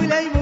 ليلى